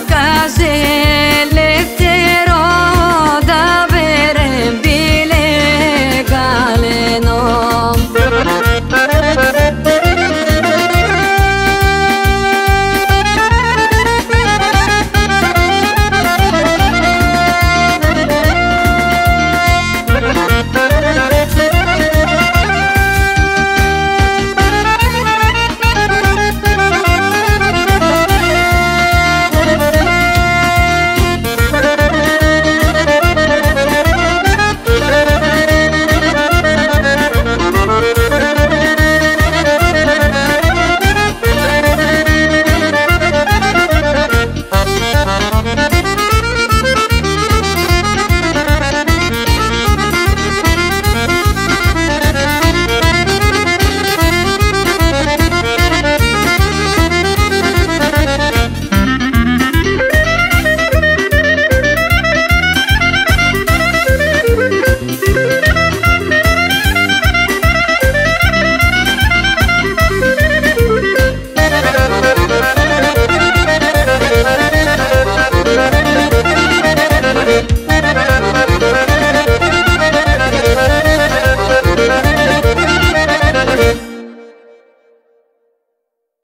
casa